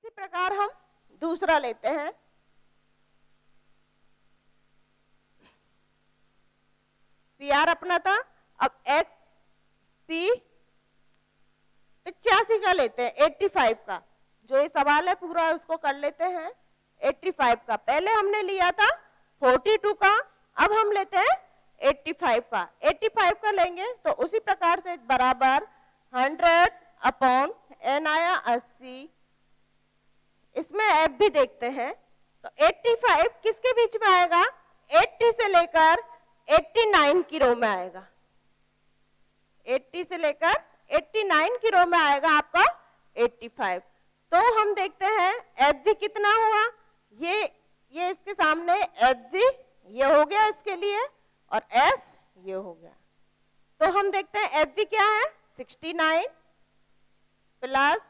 इसी प्रकार हम दूसरा लेते हैं। आर अपना था, अब एक्स पी पिचासी का लेते हैं एट्टी फाइव का। जो ये सवाल है, पूरा उसको कर लेते हैं एट्टी फाइव का। पहले हमने लिया था फोर्टी टू का, अब हम लेते हैं एट्टी फाइव का। एट्टी फाइव का लेंगे तो उसी प्रकार से बराबर हंड्रेड अपॉन एन आया अस्सी इसमें एफ़ भी देखते हैं। तो 85 किसके बीच में आएगा? 80 से लेकर 89 की रो में आएगा। 80 से लेकर 89 की रो में आएगा आपका 85 तो हम देखते हैं एफ़ भी कितना हुआ? ये ये इसके सामने एफ़ भी ये हो गया इसके लिए, और एफ़ ये हो गया। तो हम देखते हैं एफ़ भी क्या है? 69 प्लस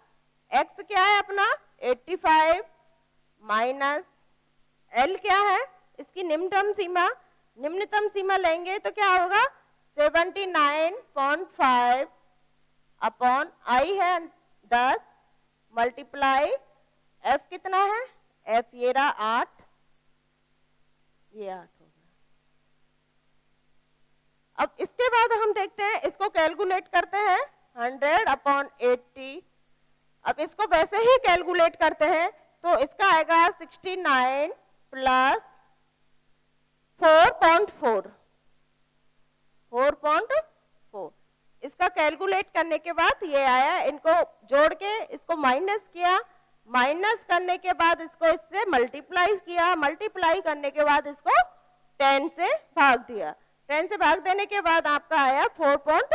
एक्स क्या है अपना? 85 माइनस एल क्या है? इसकी निम्नतम सीमा निम्नतम सीमा लेंगे तो क्या होगा? 79.5 अपॉन आई है 10 मल्टीप्लाई एफ़ कितना है? एफ़ ये रहा आठ। ये आठ हो गया। अब इसके बाद हम देखते हैं, इसको कैलकुलेट करते हैं 100 अपॉन एट्टी अब इसको वैसे ही कैलकुलेट करते हैं तो इसका आएगा 69 plus four point four. Four point four. इसका कैलकुलेट करने के बाद ये आया, इनको जोड़ के इसको माइनस किया। माइनस करने के बाद इसको इससे मल्टीप्लाई किया। मल्टीप्लाई करने के बाद इसको टेन से भाग दिया। टेन से भाग देने के बाद आपका आया फोर पॉइंट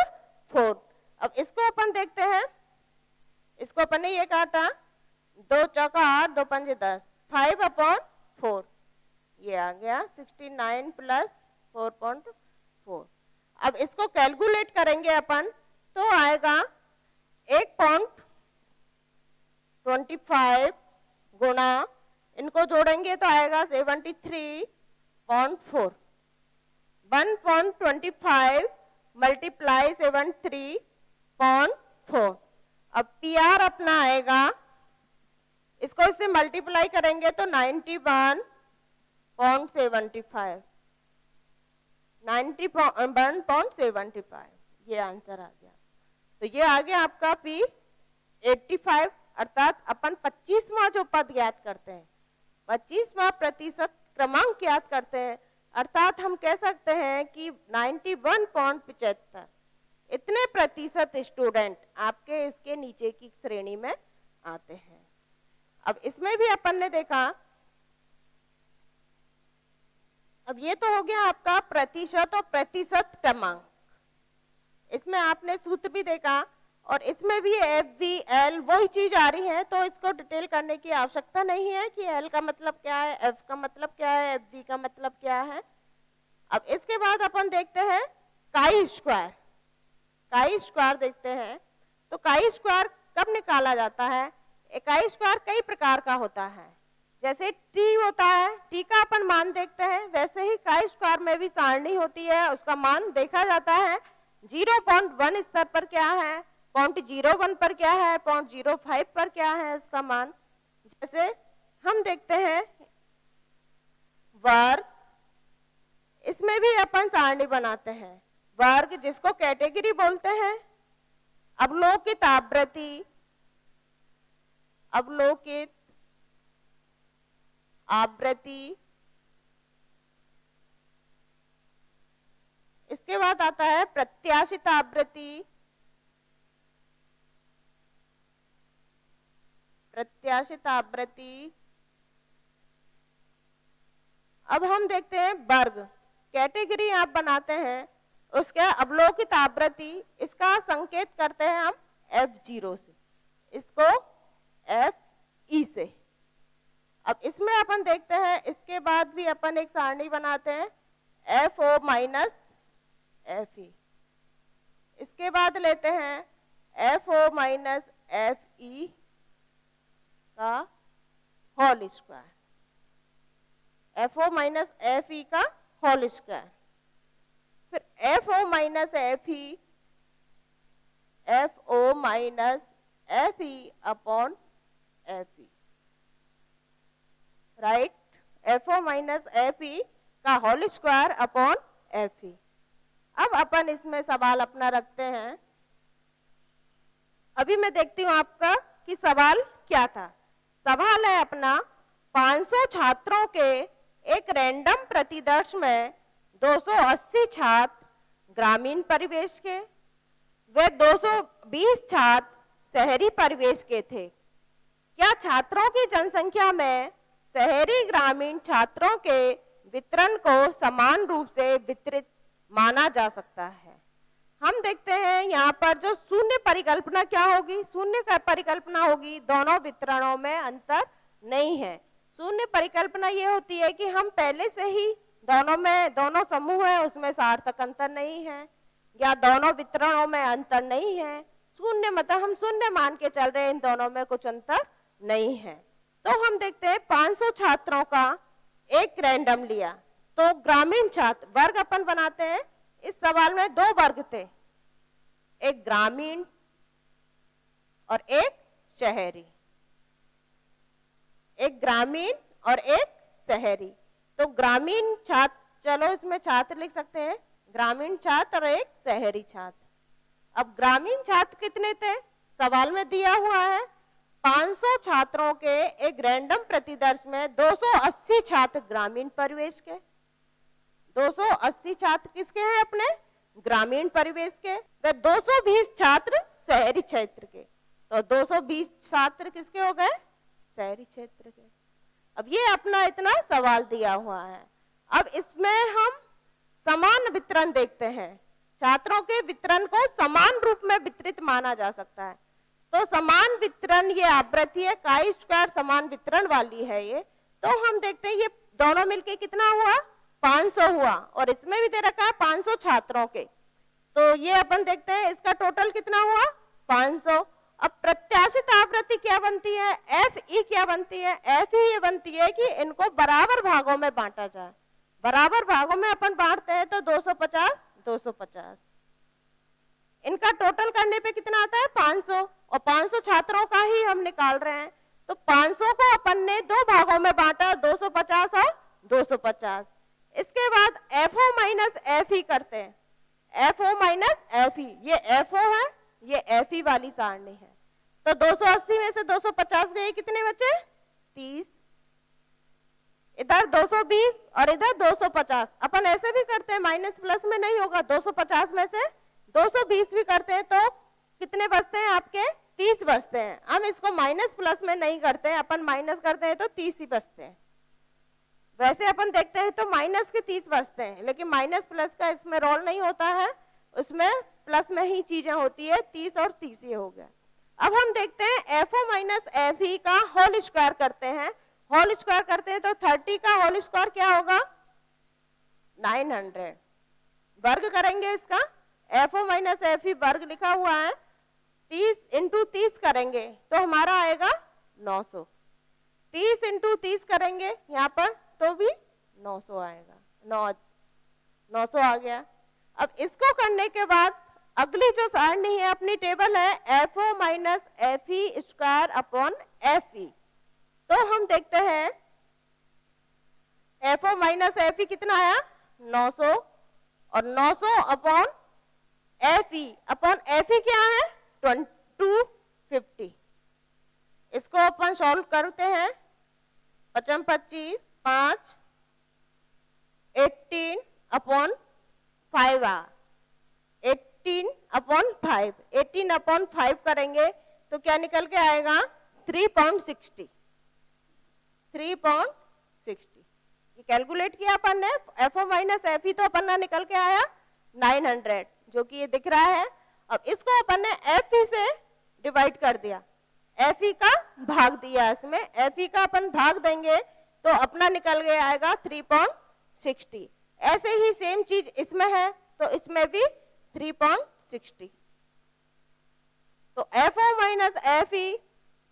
फोर। अब इसको अपन देखते हैं। इसको अपन ने ये कहा था, दो चौका आठ, दो पंजे दस फाइव अपॉन फोर ये आ गया sixty nine plus four point four अब इसको कैलकुलेट करेंगे अपन तो आएगा एक पॉइंट ट्वेंटी फाइव गुणा, इनको जोड़ेंगे तो आएगा seventy three point four one point twenty five multiply seven three point four अब पी आर अपना आएगा। इसको इससे मल्टीप्लाई करेंगे तो ninety one point seventy five ninety one point seventy five ये आंसर आ गया। तो ये आ गया आपका पी एट्टी फाइव अर्थात अपन पच्चीसवा जो पद ज्ञात करते हैं, पच्चीसवा प्रतिशत क्रमांक ज्ञात करते हैं, अर्थात हम कह सकते हैं कि नाइन्टी वन पॉइंट पिचहत्तर। इतने प्रतिशत स्टूडेंट आपके इसके नीचे की श्रेणी में आते हैं। अब इसमें भी अपन ने देखा, अब ये तो हो गया आपका प्रतिशत और प्रतिशत क्रमांक। इसमें आपने सूत्र भी देखा और इसमें भी एफ़ बी एल वही चीज़ आ रही है तो इसको डिटेल करने की आवश्यकता नहीं है कि एल का मतलब क्या है एफ़ का मतलब क्या है एफ़ बी का मतलब क्या है। अब इसके बाद अपन देखते हैं काई स्क्वायर काई स्क्वायर देखते हैं तो काई स्क्वायर कब निकाला जाता है? इकाई स्क्वायर कई प्रकार का होता है। जैसे टी होता है टी का अपन मान देखते हैं, वैसे ही काई स्क्वायर में भी सारणी होती है, उसका मान देखा जाता है। ज़ीरो पॉइंट वन स्तर पर क्या है? पॉइंट ज़ीरो वन पर क्या है? पॉइंट ज़ीरो फाइव पर क्या है उसका मान? जैसे हम देखते हैं, वर्ग, इसमें भी अपन सारणी बनाते हैं। वर्ग जिसको कैटेगरी बोलते हैं, अवलोकित आवृत्ति अवलोकित आवृत्ति, इसके बाद आता है प्रत्याशित आवृत्ति प्रत्याशित आवृत्ति। अब हम देखते हैं वर्ग, कैटेगरी आप बनाते हैं उसके अवलोकित आवृत्ति, इसका संकेत करते हैं हम एफ़ ज़ीरो से। इसको एफ़ ई से। अब इसमें अपन देखते हैं, इसके बाद भी अपन एक सारणी बनाते हैं F O minus F E इसके बाद लेते हैं F O minus F E का whole square F O minus F E का होल स्क्वायर फिर F O minus F E F O minus F E upon F E right F O minus F E का whole square upon F E अब अपन इसमें सवाल अपना रखते हैं। अभी मैं देखती हूँ आपका कि सवाल क्या था। सवाल है अपना 500 छात्रों के एक रैंडम प्रतिदर्श में 280 छात्र ग्रामीण परिवेश के, वे 220 छात्र शहरी परिवेश के थे। क्या छात्रों की जनसंख्या में शहरी ग्रामीण छात्रों के वितरण को समान रूप से वितरित माना जा सकता है? हम देखते हैं यहाँ पर जो शून्य परिकल्पना क्या होगी? शून्य परिकल्पना होगी, दोनों वितरणों में अंतर नहीं है। शून्य परिकल्पना ये होती है कि हम पहले से ही दोनों में, दोनों समूह है, उसमें सार्थक अंतर नहीं है, या दोनों वितरणों में अंतर नहीं है। शून्य मतलब हम शून्य मान के चल रहे हैं, इन दोनों में कुछ अंतर नहीं है। तो हम देखते हैं 500 छात्रों का एक रैंडम लिया। तो ग्रामीण छात्र, वर्ग अपन बनाते हैं। इस सवाल में दो वर्ग थे। एक ग्रामीण और एक शहरी। एक ग्रामीण और एक शहरी। तो ग्रामीण छात्र, चलो इसमें छात्र लिख सकते हैं। ग्रामीण छात्र और एक शहरी छात्र। अब ग्रामीण छात्र कितने थे? सवाल में दिया हुआ है। 500 छात्रों के एक रैंडम प्रतिदर्श में 280 छात्र ग्रामीण परिवेश के। 280 छात्र किसके हैं अपने? ग्रामीण परिवेश के। वे 220 छात्र शहरी क्षेत्र के। तो 220 छात्र किसके हो गए? शहरी क्षेत्र के। अब ये अपना इतना सवाल दिया हुआ है। अब इसमें हम समान वितरण देखते हैं। छात्रों के वितरण को समान रूप में वितरित माना जा सकता है। तो समान वितरण ये आवृत्ति है काई स्क्वायर समान वितरण वाली है ये। तो हम देखते हैं ये दोनों मिलके कितना हुआ? 500 हुआ। और इसमें भी दे रखा है 500 छात्रों के। तो ये अपन देखते हैं इसका टोटल कितना हुआ? 500 अब प्रत्याशित आवृत्ति क्या बनती है? एफ़ ई e क्या बनती है? एफ़ ई e ये बनती है कि इनको बराबर भागों में बांटा जाए बराबर भागों में अपन बांटते हैं तो 250 250 इनका टोटल करने पे कितना आता है 500 और 500 छात्रों का ही हम निकाल रहे हैं तो 500 को अपन ने दो भागों में बांटा 250 और 250 इसके बाद F O minus F E करते हैं F O minus F E ये एफ़ ओ है ये एफ़ सारणी है। तो 280 में से 250 गए, कितने बचे? 30 इधर 220 और इधर 250 अपन ऐसे भी करते हैं, माइनस प्लस में नहीं होगा 250 में से 220 भी करते हैं तो कितने बचते हैं आपके? 30 बचते हैं। हम इसको माइनस प्लस में नहीं करते हैं, अपन माइनस करते हैं तो 30 ही बचते हैं। वैसे अपन देखते हैं तो माइनस के 30 बचते हैं, लेकिन माइनस प्लस का इसमें रोल नहीं होता है, उसमें प्लस में ही चीज़ें होती है, तीस और तीस ये हो गया। अब हम देखते हैं F O minus F E का होल स्क्वायर करते हैं। होल स्क्वायर करते हैं तो थर्टी का होल स्क्वायर क्या होगा? नाइन हंड्रेड वर्ग करेंगे इसका। F O minus F E वर्ग लिखा हुआ है। तीस इंटू तीस करेंगे तो हमारा आएगा नौ सौ। तीस इंटू तीस करेंगे यहाँ पर तो भी नौ सौ आएगा। नौ नौ सौ आ गया। अब इसको करने के बाद अगली जो सारणी है, अपनी टेबल है F O minus F E square upon F E तो हम देखते हैं F O minus F E कितना आया? 900 और 900 upon F E upon F E क्या है? टू फिफ्टी इसको अपन सॉल्व करते हैं। पचम पच्चीस, पाँच eighteen upon five ah eighteen upon five eighteen upon five करेंगे तो क्या निकल के आएगा? Three point sixty three point sixty ये कैलकुलेट किया अपन ने? F O minus F E तो अपन ना निकल के आया नाइन हंड्रेड जो कि ये दिख रहा है। अब इसको अपन ने एफ़ ई से डिवाइड कर दिया। एफ़ ई का भाग दिया इसमें। एफ़ ई का अपन भाग देंगे तो अपना निकल के आएगा थ्री पॉइंट सिक्सटी ऐसे ही सेम चीज़ इसमें है तो इसमें भी 3.60 तो F O minus F E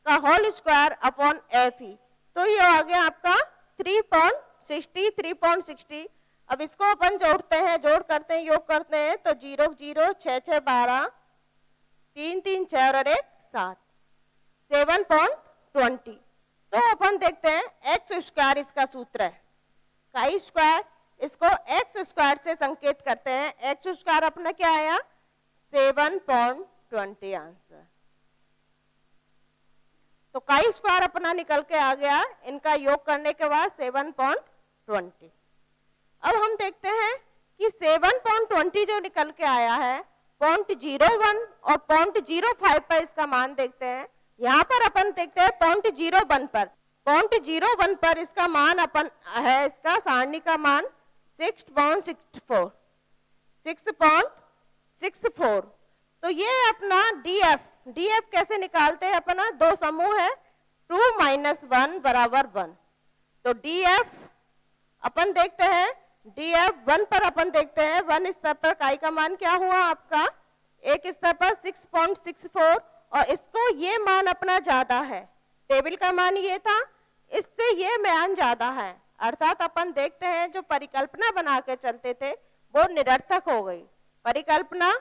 का whole square upon F E तो ये आ गया आपका 3.60 3.60 अब इसको अपन जोड़ते हैं, जोड़ करते हैं, योग करते हैं तो ज़ीरो ज़ीरो छ छ बारह, तीन तीन चार और एक, सात. सेवन पॉइंट ट्वेंटी तो अपन देखते हैं एक्स स्क्वायर इसका सूत्र है. काई स्क्वायर इसको एक्स स्क्वायर से संकेत करते हैं। एक्स स्क्वायर अपना क्या आया? सेवन पॉइंट ट्वेंटी आंसर तो काई स्क्वायर अपना निकल के आ गया। इनका योग करने के बाद सेवन पॉइंट ट्वेंटी अब हम देखते हैं कि सेवन पॉइंट ट्वेंटी जो निकल के आया है पॉइंट ज़ीरो वन और पॉइंट ज़ीरो फाइव पर इसका मान देखते हैं। यहाँ पर अपन देखते हैं पॉइंट ज़ीरो वन पर। पॉइंट ज़ीरो वन पर इसका मान अपन, है इसका सारणी का मान। Six point six four. Six point six four. तो ये अपना डी एफ़ डी एफ़ कैसे निकालते हैं अपना? दो समूह है। टू माइनस वन बराबर वन। तो डी एफ़ अपन देखते हैं। डी एफ़ वन पर अपन देखते हैं। वन स्तर पर काई का मान क्या हुआ आपका? एक स्तर पर सिक्स पॉइंट सिक्स फोर। और इसको ये मान अपना ज़्यादा है। टेबल का मान ये था। इससे ये मान ज़्यादा है। अर्थात अपन देखते हैं, जो परिकल्पना बना के चलते थे, वो निरर्थक हो गई। परिकल्पना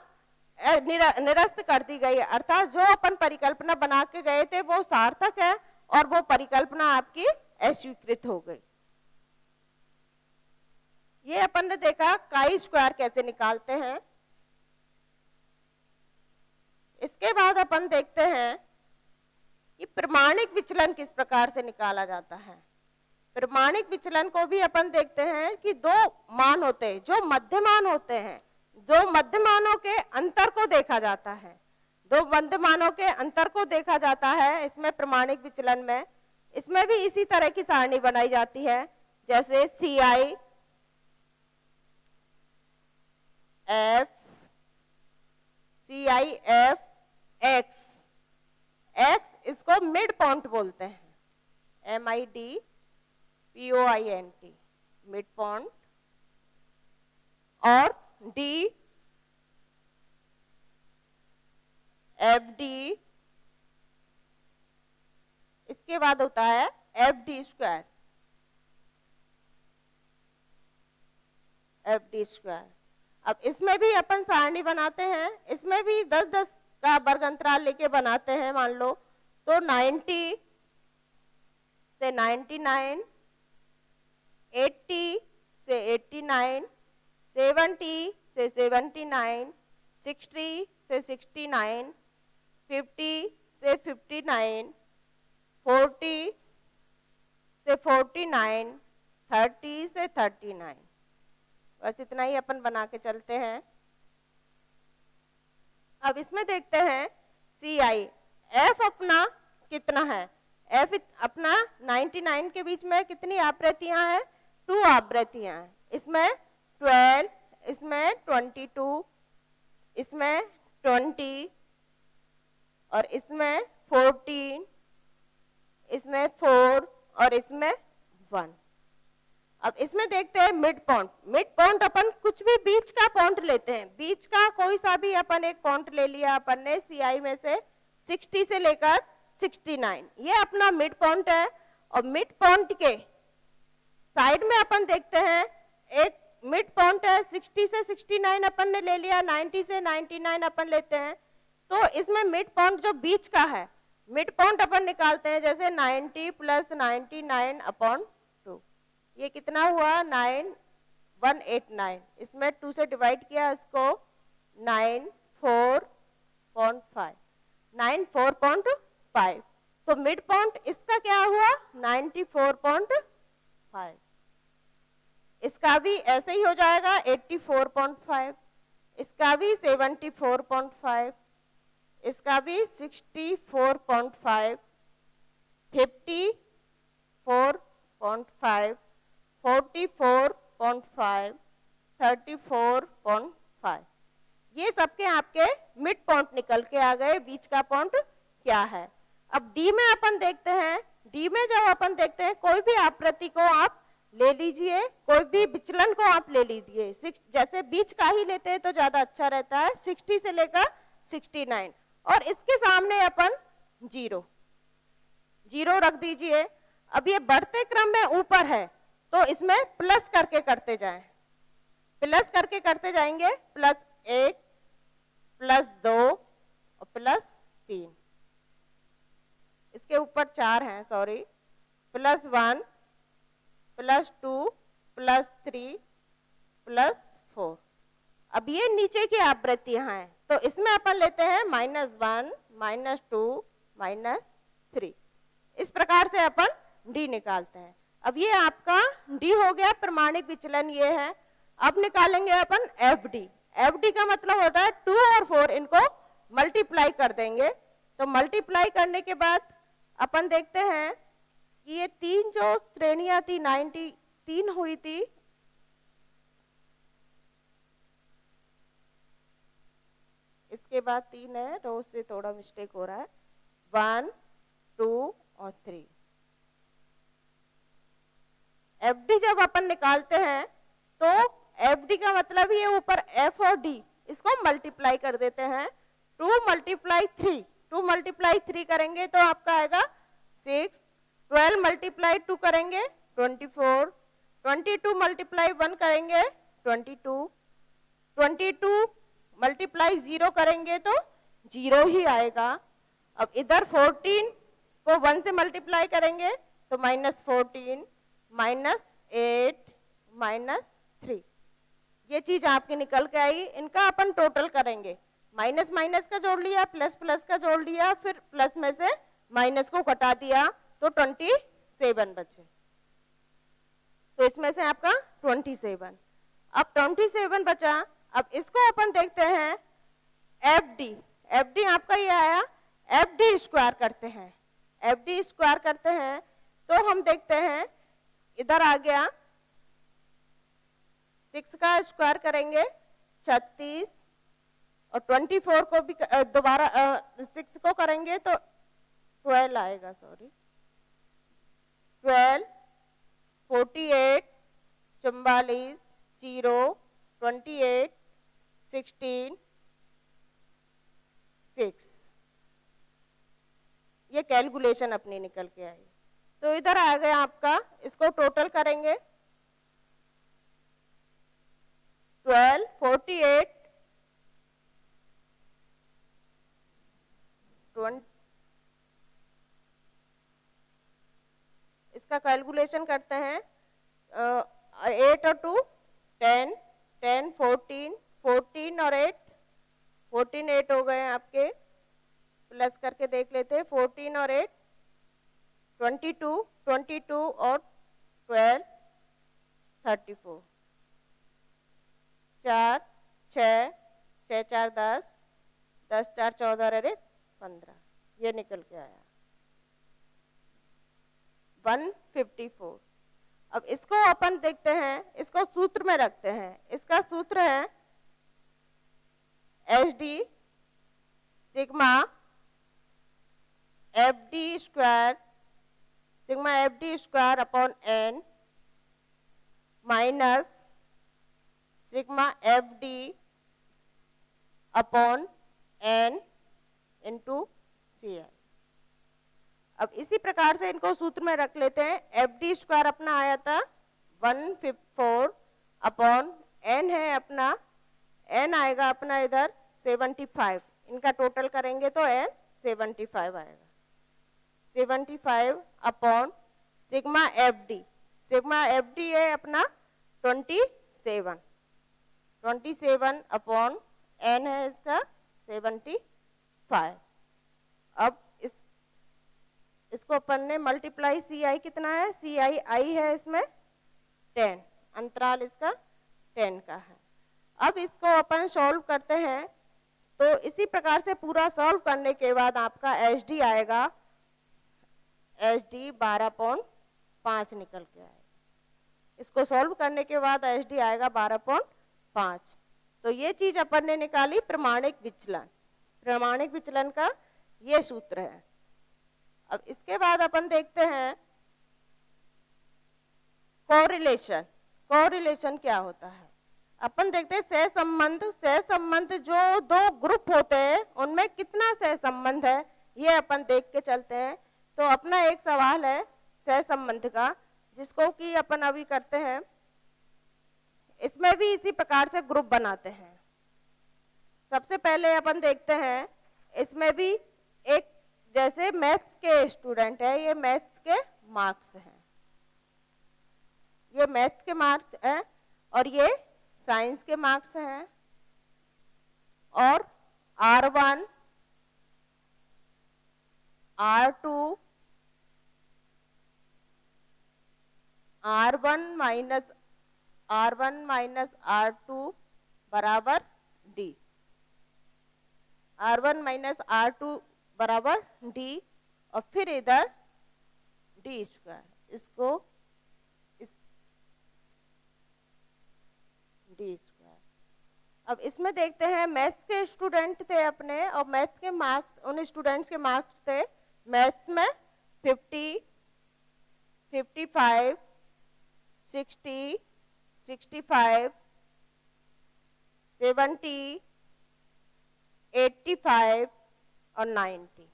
निरस्त कर दी गई। अर्थात जो अपन परिकल्पना बना के गए थे, वो सार्थक है और वो परिकल्पना आपकी अस्वीकृत हो गई। ये अपन ने देखा, काई स्क्वायर कैसे निकालते हैं। इसके बाद अपन देखते हैं कि प्रमाणिक विचलन किस प्रकार से निकाला जाता है। प्रमाणिक विचलन को भी अपन देखते हैं कि दो मान होते हैं, जो मध्यमान होते हैं, दो मध्यमानों के अंतर को देखा जाता है। दो मध्यमानों के अंतर को देखा जाता है इसमें प्रमाणिक विचलन में। इसमें भी इसी तरह की सारणी बनाई जाती है, जैसे C I F C I F X X इसको मिड पॉइंट बोलते हैं। M I D P O I N T mid point और डी एफ़ डी इसके बाद होता है F D square F D square अब इसमें भी अपन सारणी बनाते हैं, इसमें भी दस दस का वर्ग अंतराल लेके बनाते हैं, मान लो। तो 90 से 99 80 से 89 70 से 79 60 से 69 50 से 59 40 से 49 30 से 39 बस इतना ही अपन बना के चलते हैं। अब इसमें देखते हैं सी आई एफ़ अपना कितना है? एफ़ अपना 99 के बीच में कितनी आप आवृत्तियाँ हैं? टू आवृत्तियाँ हैं। इसमें 12 इसमें 22 इसमें 20 और इसमें 14 इसमें 4 और इसमें 1 अब इसमें देखते हैं मिड पॉइंट। मिड पॉइंट अपन कुछ भी बीच का पॉइंट लेते हैं। बीच का कोई सा भी अपन एक पॉइंट ले लिया अपन ने सीआई में से 60 से लेकर 69 ये अपना मिड पॉइंट है और मिड पॉइंट के साइड में अपन देखते हैं, एक मिड पॉइंट है 60 से 69 अपन ने ले लिया 90 से 99 अपन लेते हैं। तो इसमें मिड पॉइंट जो बीच का है, मिड पॉइंट अपन निकालते हैं, जैसे 90 प्लस 99 अपॉन ये कितना हुआ? Nine, one eight nine. इसमें टू से डिवाइड किया, इसको nine four point five. Nine four point five. तो मिड पॉइंट इसका क्या हुआ? Ninety four point five. इसका भी ऐसे ही हो जाएगा एट्टी फोर पॉइंट फाइव इसका भी सेवेंटी फोर पॉइंट फाइव इसका भी sixty four point five fifty four point five 44.5, 34.5 ये सबके आपके मिड पॉइंट निकल के आ गए बीच का पॉइंट क्या है? अब डी में अपन देखते हैं डी में जब अपन देखते हैं कोई भी आप्रति को आप ले लीजिए, कोई भी विचलन को आप ले लीजिए। जैसे बीच का ही लेते हैं तो ज़्यादा अच्छा रहता है। 60 से लेकर 69 और इसके सामने अपन ज़ीरो। ज़ीरो रख दीजिए। अब ये बढ़ते क्रम में ऊपर है तो इसमें प्लस करके करते जाएँ। प्लस करके करते जाएँगे, प्लस एक, प्लस दो और प्लस तीन। इसके ऊपर चार हैं, sorry. Plus one plus two plus three plus four. अब ये नीचे की आवृत्तियाँ हैं तो इसमें अपन लेते हैं minus one minus two minus three इस प्रकार से अपन डी निकालते हैं। अब ये आपका डी हो गया, प्रमाणिक विचलन ये है। अब निकालेंगे अपन एफ़ डी एफ़ डी का मतलब होता है टू और फोर इनको मल्टीप्लाई कर देंगे। तो मल्टीप्लाई करने के बाद अपन देखते हैं ये तीन जो श्रेणियाँ थी, नाइनटी तीन हुई थी, इसके बाद तीन है, रोज से थोड़ा मिस्टेक हो रहा है। वन टू और थ्री एफ़ जब अपन निकालते हैं तो एफडी का मतलब ये ऊपर एफ़ और डी इसको मल्टीप्लाई कर देते हैं। Two multiply three two multiply three करेंगे तो आपका आएगा सिक्स ट्वेल्व मल्टीप्लाई टू करेंगे, twenty four, twenty two multiply one करेंगे, twenty two twenty two multiply zero करेंगे तो ज़ीरो ही आएगा। अब इधर फोर्टीन को वन से मल्टीप्लाई करेंगे तो minus fourteen, minus eight, minus three. ये चीज़ आपकी निकल के आई इनका अपन टोटल करेंगे। माइनस माइनस का जोड़ लिया, प्लस प्लस का जोड़ लिया, फिर प्लस में से माइनस को घटा दिया। तो ट्वेंटी सेवन बचे। तो इसमें से आपका ट्वेंटी सेवन अब ट्वेंटी सेवन बचा। अब इसको अपन देखते हैं एफ़ डी एफ़ डी आपका ये आया। एफ़ डी स्क्वायर करते हैं। एफ़ डी स्क्वायर करते हैं। तो हम देखते हैं, इधर आ गया। सिक्स का स्क्वायर करेंगे, छत्तीस। और ट्वेंटी फोर को भी दोबारा सिक्स को करेंगे तो ट्वेल्व आएगा सॉरी ट्वेल्व, फोर्टी एट, चौवालीस, zero, twenty eight, sixteen, six. ये कैलकुलेशन अपनी निकल के आई। तो इधर आ गया आपका, इसको टोटल करेंगे। ट्वेल्व, फोर्टी एट इसका कैलकुलेशन करते हैं एट और two ten ten fourteen fourteen और एट फोर्टीन एट हो गए आपके प्लस करके देख लेते हैं फोर्टीन और eight twenty two twenty two और ट्वेल्व थर्टी फोर चार छ छ चार, दस दस, चार, चौदह अरे, पंद्रह, ये निकल के आया। One fifty four. अब इसको अपन देखते हैं, इसको सूत्र में रखते हैं। इसका सूत्र है H D sigma F D square, sigma F D square upon N minus sigma F D upon N into C I अब इसी प्रकार से इनको सूत्र में रख लेते हैं। एफ़ डी स्क्वायर अपना आया था, वन फोर अपॉन एन है अपना एन आएगा अपना इधर सेवेंटी फाइव। इनका टोटल करेंगे तो एन सेवेंटी फाइव आएगा। Seventy five upon sigma F D sigma F D है अपना twenty seven. Twenty seven upon N है इसका सेवेंटी फाइव। अब इसको अपन ने मल्टीप्लाई सी आई कितना है? सी आई आई है इसमें टेन अंतराल इसका टेन का है। अब इसको अपन सॉल्व करते हैं। तो इसी प्रकार से पूरा सॉल्व करने के बाद आपका एच डी आएगा। एच डी बारह पॉइंट पाँच निकल के आएगा। इसको सॉल्व करने के बाद एच डी आएगा बारह पॉइंट पाँच। तो ये चीज़ अपन ने निकाली प्रमाणिक विचलन। प्रमाणिक विचलन का ये सूत्र है। अब इसके बाद अपन देखते हैं कोरिलेशन कोरिलेशन क्या होता है? अपन देखते हैं सह संबंध सह संबंध जो दो ग्रुप होते हैं, उनमें कितना सह संबंध है, ये अपन देख के चलते हैं। तो अपना एक सवाल है सह संबंध का, जिसको कि अपन अभी करते हैं। इसमें भी इसी प्रकार से ग्रुप बनाते हैं। सबसे पहले अपन देखते हैं, इसमें भी एक जैसे मैथ्स के स्टूडेंट है, ये मैथ्स के मार्क्स हैं। ये मैथ्स के मार्क्स हैं और ये साइंस के मार्क्स हैं और R one, R two, R one minus, R one minus R two बराबर D. R one minus R two बराबर डी और फिर इधर डी स्क्वायर इसको इस डी स्क्वायर अब इसमें देखते हैं मैथ्स के स्टूडेंट थे अपने और मैथ्स के मार्क्स उन स्टूडेंट्स के मार्क्स थे मैथ्स में 50, 55, 60, 65, 70, 85 और 90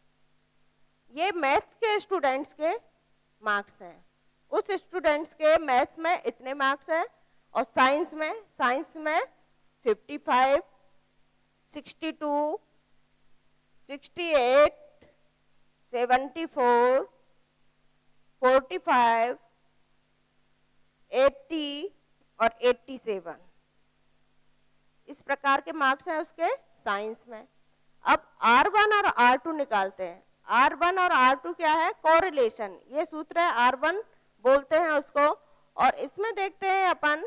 ये मैथ्स के स्टूडेंट्स के मार्क्स हैं। उस स्टूडेंट्स के मैथ्स में इतने मार्क्स हैं और साइंस में साइंस में 55, 62, 68, 74, 45, 80 और 87 इस प्रकार के मार्क्स हैं उसके साइंस में। अब R1 और R2 निकालते हैं। R1 और R2 क्या है? कोरिलेशन ये सूत्र है R1 बोलते हैं उसको। और इसमें देखते हैं अपन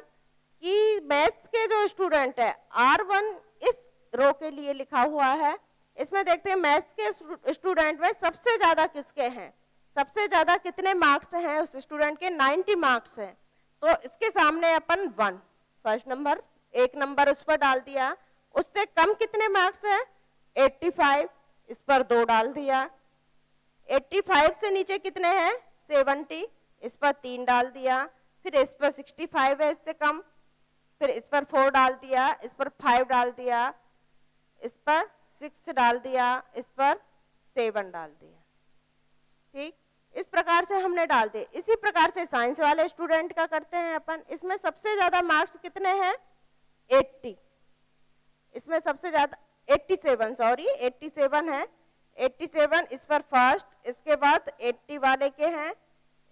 कि मैथ्स के जो स्टूडेंट है R1 इस रो के लिए लिखा हुआ है। इसमें देखते हैं मैथ्स के स्टूडेंट में सबसे ज़्यादा किसके हैं? सबसे ज़्यादा कितने मार्क्स हैं उस स्टूडेंट के? 90 मार्क्स हैं। तो इसके सामने अपन वन फ़र्स्ट नंबर एक नंबर उस पर डाल दिया। उससे कम कितने मार्क्स है? 85 इस पर दो डाल दिया। 85 से नीचे कितने हैं? 70 इस पर तीन डाल दिया। फिर इस पर 65 है इससे कम। फिर इस पर फोर डाल दिया, इस पर फाइव डाल दिया, इस पर सिक्स डाल दिया, इस पर सेवन डाल दिया। ठीक? इस प्रकार से हमने डाल दिए। इसी प्रकार से साइंस वाले स्टूडेंट का करते हैं अपन? इसमें सबसे ज़्यादा मार्क्स कितने हैं? 80 इसमें सबसे ज़्यादा 87 सॉरी 87 है। 87 इस पर फ़र्स्ट इसके बाद 80 वाले के हैं।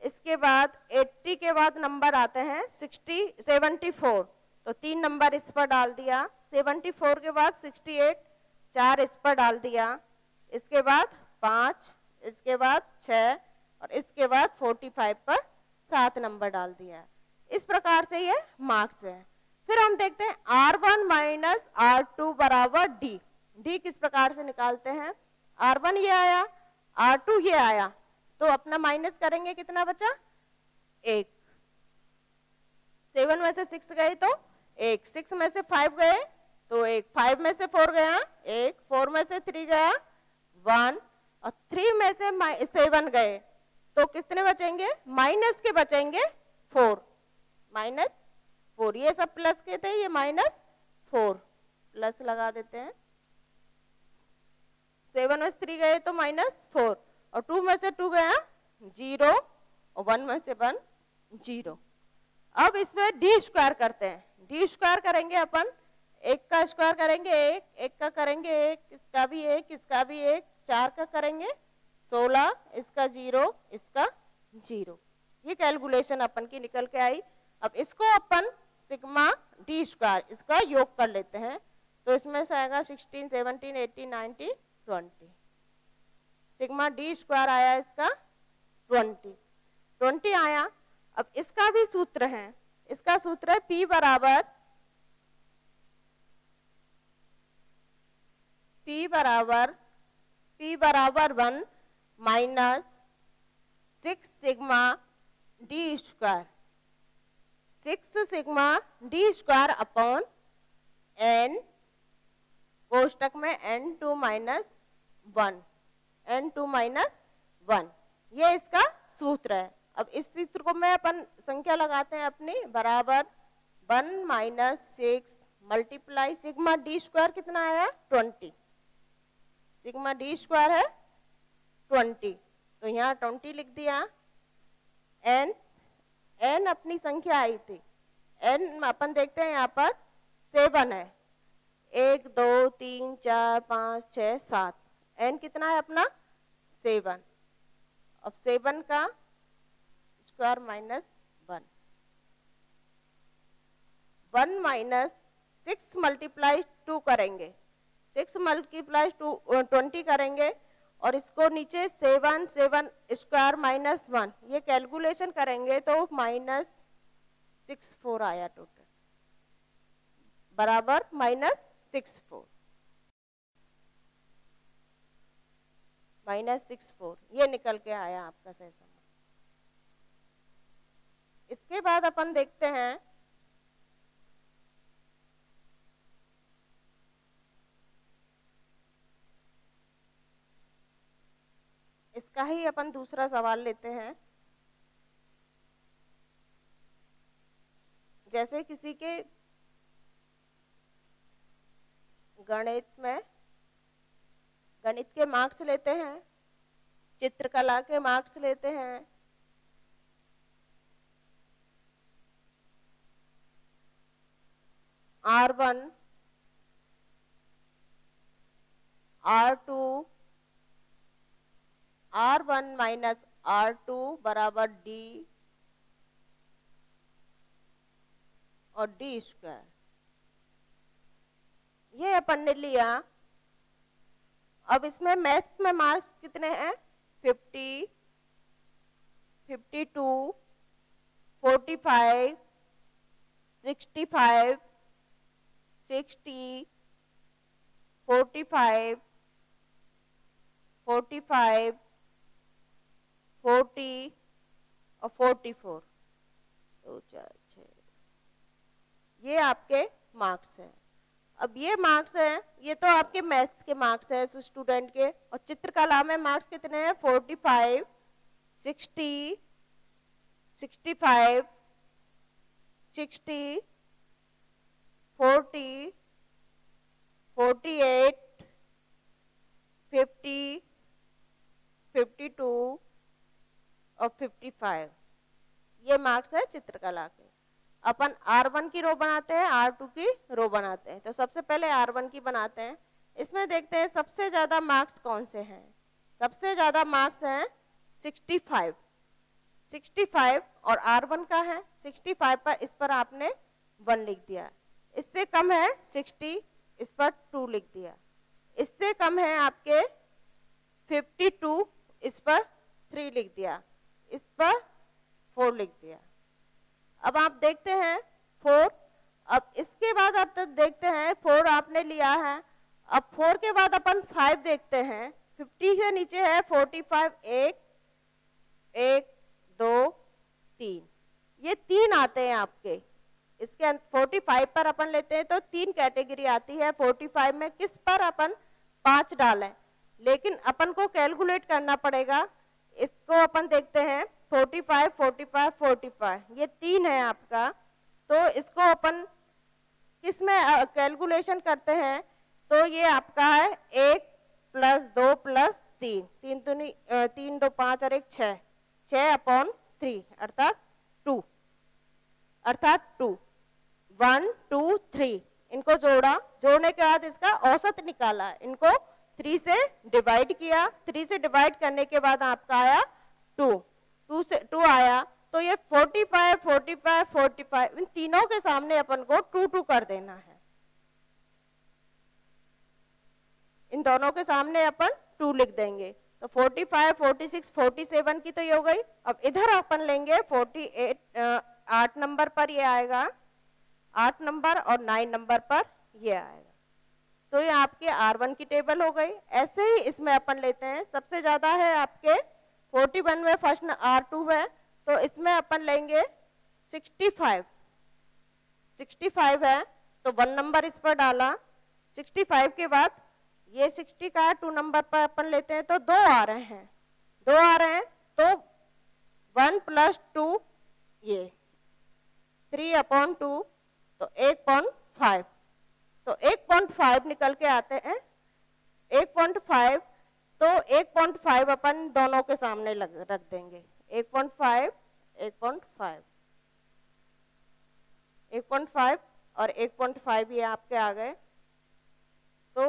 इसके बाद 80 के बाद नंबर आते हैं 60 74 तो तीन नंबर इस पर डाल दिया। 74 के बाद 68 चार इस पर डाल दिया। इसके बाद पाँच, इसके बाद छह और इसके बाद 45 पर सात नंबर डाल दिया इस प्रकार से ये मार्क्स है। फिर हम देखते हैं R1 वन माइनस आर बराबर डी डी किस प्रकार से निकालते हैं? आर वन ये आया, आर टू ये आया तो अपना माइनस करेंगे कितना बचा? एक। सेवन में से सिक्स गए तो एक। सिक्स में से फाइव गए तो एक। फाइव में से फोर गया, एक। फोर में से थ्री गया, वन। और थ्री में से सेवन गए तो कितने बचेंगे? माइनस के बचेंगे फोर। माइनस फोर, ये सब प्लस के थे, ये माइनस फोर। प्लस लगा देते हैं। सेवन में से थ्री गए तो माइनस फोर, और टू में से टू गया ज़ीरो, और वन में से वन ज़ीरो। अब इसमें डी स्क्वायर करते हैं। डी स्क्वायर करेंगे अपन, एक का स्क्वायर करेंगे एक एक का करेंगे एक, इसका भी एक, इसका भी एक, चार का करेंगे सोलह, इसका ज़ीरो इसका ज़ीरो। ये कैलकुलेशन अपन की निकल के आई। अब इसको अपन सिग्मा डी स्क्वायर, इसका योग कर लेते हैं। तो इसमें से आएगा sixteen, seventeen, eighteen, nineteen twenty. Sigma D square आया इसका ट्वेंटी। ट्वेंटी आया। अब इसका भी सूत्र है। इसका सूत्र है P बराबर P बराबर P बराबर one minus six sigma D square. Six sigma D square upon N कोष्टक में N two minus one, N two minus one. ये इसका सूत्र है। अब इस सूत्र को मैं अपन संख्या लगाते हैं अपनी, बराबर one minus six multiply sigma D square कितना आया? ट्वेंटी। सिग्मा डी स्क्वायर है ट्वेंटी। तो यहाँ ट्वेंटी लिख दिया। एन एन अपनी संख्या आई थी। एन अपन देखते हैं यहाँ पर सेवन है। एक, दो, तीन, चार, पाँच छ सात। एन कितना है अपना? सेवन। अब सेवन का square minus one. One minus six multiply two करेंगे। सिक्स मल्टीप्लाई टू ट्वेंटी करेंगे और इसको नीचे seven seven square minus one, ये कैलकुलेशन करेंगे तो माइनस सिक्स फोर आया टोटल। बराबर minus six four. Minus six four, ये निकल के आया आपका सही समय इसके बाद अपन देखते हैं, इसका ही अपन दूसरा सवाल लेते हैं। जैसे किसी के गणित में गणित के मार्क्स लेते हैं, चित्रकला के मार्क्स लेते हैं। R one, R two, R one minus R two बराबर डी और डी स्क्वायर। ये अपन ने लिया अब इसमें मैथ्स में मार्क्स कितने हैं? Fifty fifty two forty five sixty five sixty forty five forty five forty और फोर्टी फोर दो, चार छ ये आपके मार्क्स हैं। अब ये मार्क्स हैं, ये तो आपके मैथ्स के मार्क्स हैं स्टूडेंट के। और चित्रकला में मार्क्स कितने हैं? Forty five sixty sixty five sixty forty forty eight fifty fifty two और 55 ये मार्क्स है चित्रकला के। अपन R1 की रो बनाते हैं R2 की रो बनाते हैं। तो सबसे पहले R1 की बनाते हैं। इसमें देखते हैं सबसे ज़्यादा मार्क्स कौन से हैं? सबसे ज़्यादा मार्क्स हैं 65 65 और R1 का है। 65 पर इस पर आपने वन लिख दिया। इससे कम है 60 इस पर टू लिख दिया। इससे कम है आपके 52 इस पर थ्री लिख दिया। इस पर फोर लिख दिया। अब आप देखते हैं फोर अब इसके बाद आप तो देखते हैं फोर आपने लिया है। अब फोर के बाद अपन फाइव देखते हैं। फिफ्टी के नीचे है फोर्टी फाइव एक एक, दो, तीन। ये तीन आते हैं आपके। इसके फोर्टी फाइव पर अपन लेते हैं तो तीन कैटेगरी आती है। फोर्टी फाइव में किस पर अपन पाँच डालें? लेकिन अपन को कैलकुलेट करना पड़ेगा। इसको अपन देखते हैं। 45, 45, 45 ये तीन है आपका। तो इसको अपन किसमें कैलकुलेशन करते हैं? तो ये आपका है एक प्लस दो प्लस तीन। तीन तो तीन दो पाँच और एक छ। छ अपॉन थ्री अर्थात टू अर्थात टू वन टू थ्री इनको जोड़ा। जोड़ने के बाद इसका औसत निकाला। इनको थ्री से डिवाइड किया। थ्री से डिवाइड करने के बाद आपका आया टू टू से टू आया तो ये forty five forty five forty five इन तीनों के सामने अपन को टू टू कर देना है। इन दोनों के सामने अपन टू लिख देंगे। तो 45, 46, 47 की तो ये हो गई। अब इधर अपन लेंगे 48 आठ नंबर पर ये आएगा। आठ नंबर और नाइन नंबर पर ये आएगा। तो ये आपके R1 की टेबल हो गई। ऐसे ही इसमें अपन लेते हैं। सबसे ज़्यादा है आपके 41 में, फ़र्स्ट आर टू है तो इसमें अपन लेंगे 65 65 है तो वन नंबर इस पर डाला। 65 के बाद ये 60 का टू नंबर पर अपन लेते हैं तो दो आ रहे हैं। दो आ रहे हैं तो वन प्लस टू ये थ्री अपॉन टू तो एक पॉइंट फाइव तो 1.5 निकल के आते हैं। 1.5 तो 1.5 अपन दोनों के सामने लग, रख देंगे। 1.5 1.5 1.5 और 1.5 ये आपके आ गए। तो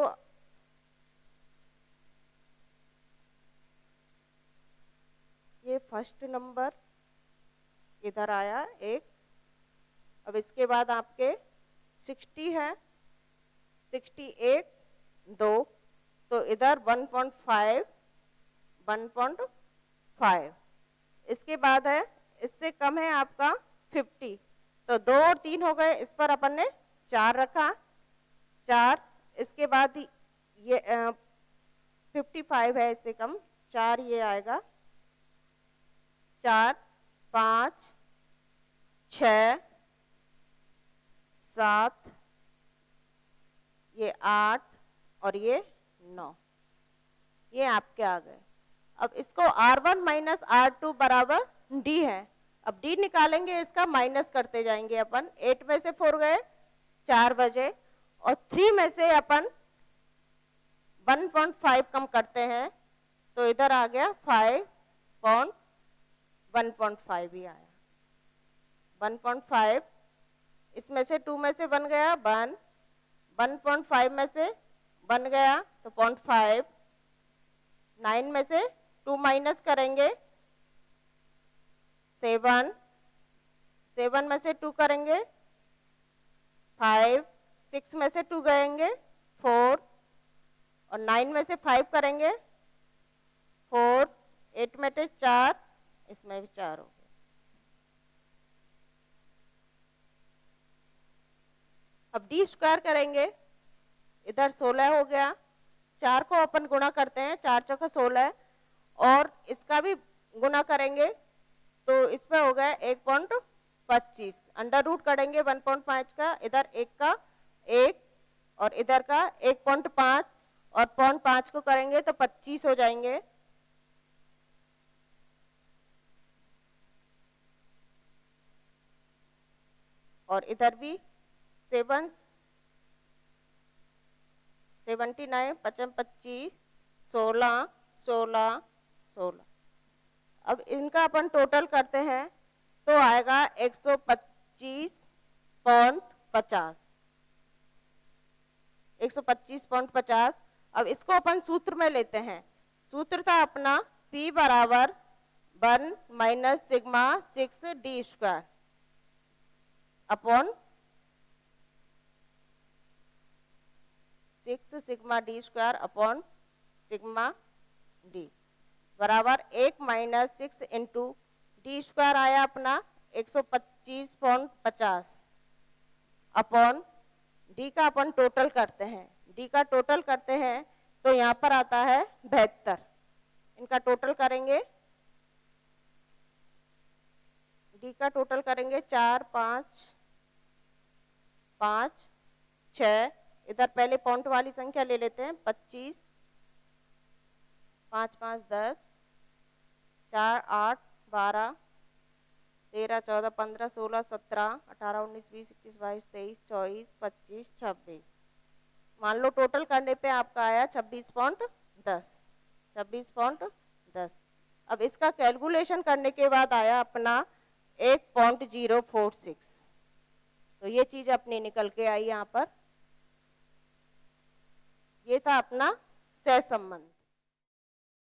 ये फ़र्स्ट नंबर इधर आया एक। अब इसके बाद आपके 60 है। 68 दो। तो इधर 1.5 1.5 इसके बाद है, इससे कम है आपका 50 तो दो और तीन हो गए, इस पर अपन ने चार रखा. चार, इसके बाद ये फिफ्टी फाइव है इससे कम. चार ये आएगा. चार, पाँच, छ, सात, ये आठ और ये नौ। ये आपके आ गए। अब इसको R one minus R two बराबर डी है। अब डी निकालेंगे, इसका माइनस करते जाएँगे अपन। एट में से फोर गए, चार बजे। और थ्री में से अपन 1.5 कम करते हैं। तो इधर आ गया five point one point five ही आया। वन पॉइंट फाइव इसमें से टू में से बन गया वन वन पॉइंट फाइव में से बन गया तो पॉइंट फाइव, नाइन में से टू माइनस करेंगे, सेवन सेवन में से टू करेंगे, फाइव, सिक्स में से टू गएँगे फोर, और नाइन में से फाइव करेंगे, फोर, एट में से चार, इसमें भी चार हो गए अब डी स्क्वायर करेंगे इधर सोलह हो गया। चार को अपन गुणा करते हैं, चार चौका सोलह और इसका भी गुना करेंगे तो इसमें हो गया एक पॉइंट पच्चीस। अंडर रूट करेंगे वन पॉइंट पाँच का, इधर एक का एक, और इधर का एक पॉइंट पाँच, और पॉइंट पाँच को करेंगे तो पच्चीस हो जाएँगे। और इधर भी सेवन सेवेंटी नाइन पचम पच्चीस, सोलह सोलह सोलह। अब इनका अपन टोटल करते हैं तो आएगा एक सौ पच्चीस पॉइंट पचास। एक सौ पच्चीस पॉइंट पचास। अब इसको अपन सूत्र में लेते हैं। सूत्र था अपना P बराबर one minus sigma six D square upon six sigma D square upon sigma D बराबर एक minus six into D square आया अपना एक सौ पच्चीस पॉइंट पचास अपॉन डी का अपन टोटल करते हैं। डी का टोटल करते हैं तो यहाँ पर आता है बहत्तर। इनका टोटल करेंगे। डी का टोटल करेंगे चार, पाँच पाँच, छ इधर पहले पॉइंट वाली संख्या ले लेते हैं, पच्चीस, पाँच पाँच, दस, चार, आठ, बारह, तेरह, चौदह, पंद्रह, सोलह, सत्रह, अठारह, उन्नीस, बीस, इक्कीस, बाईस, तेईस, चौबीस, पच्चीस, छब्बीस। मान लो टोटल करने पे आपका आया छब्बीस पॉइंट दस, छब्बीस पॉइंट दस। अब इसका कैलकुलेशन करने के बाद आया अपना एक पॉइंट ज़ीरो फोर सिक्स। तो ये चीज़ अपनी निकल के आई यहाँ पर। ये था अपना सह संबंध